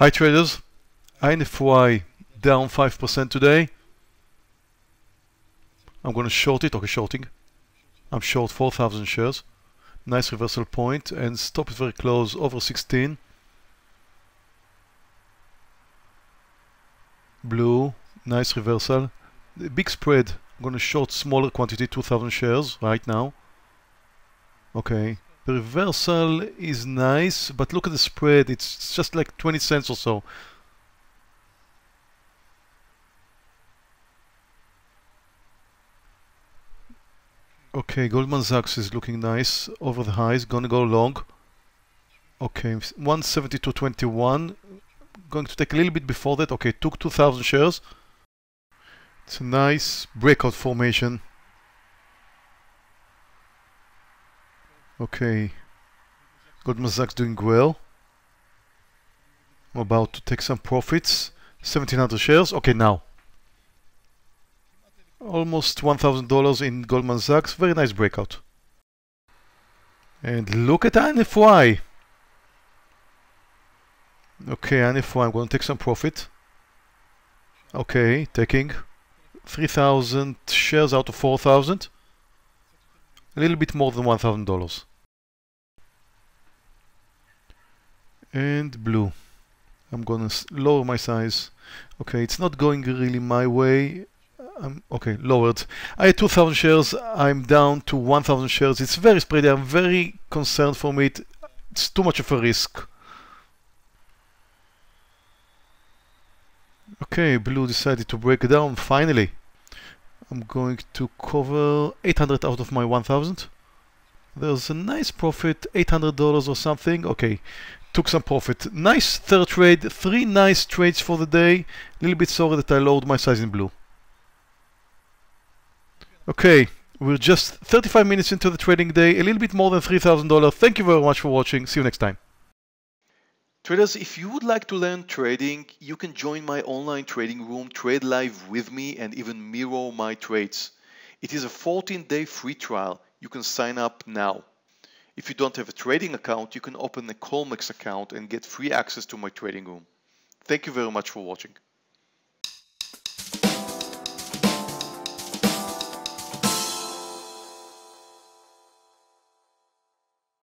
Hi traders, INFY down 5% today. I'm going to short it, okay shorting. I'm short 4,000 shares. Nice reversal point and stop is very close over 16. Blue, nice reversal. Big spread, I'm going to short smaller quantity, 2,000 shares right now. Okay, the reversal is nice, but look at the spread. It's just like 20 cents or so. Okay, Goldman Sachs is looking nice over the highs. Gonna go long. Okay, 172.21. Going to take a little bit before that. Okay, took 2,000 shares. It's a nice breakout formation. Okay. Goldman Sachs doing well. I'm about to take some profits. 1700 shares. Okay, now. Almost $1,000 in Goldman Sachs. Very nice breakout. And look at INFY. Okay, INFY, I'm going to take some profit. Okay, taking 3,000 shares out of 4,000. A little bit more than $1,000. and blue. I'm gonna lower my size. Okay, it's not going really my way. I'm okay, lowered. I had 2,000 shares. I'm down to 1,000 shares. It's very spready. I'm very concerned for it. It's too much of a risk. Okay, blue decided to break down finally. I'm going to cover 800 out of my 1000. There's a nice profit, $800 or something. Okay, took some profit. Nice third trade, three nice trades for the day. A little bit sorry that I lowered my size in blue. Okay, we're just 35 minutes into the trading day, a little bit more than $3,000. Thank you very much for watching. See you next time. Traders, if you would like to learn trading, you can join my online trading room, trade live with me, and even mirror my trades. It is a 14 day free trial. You can sign up now. If you don't have a trading account, you can open a Colmex account and get free access to my trading room. Thank you very much for watching.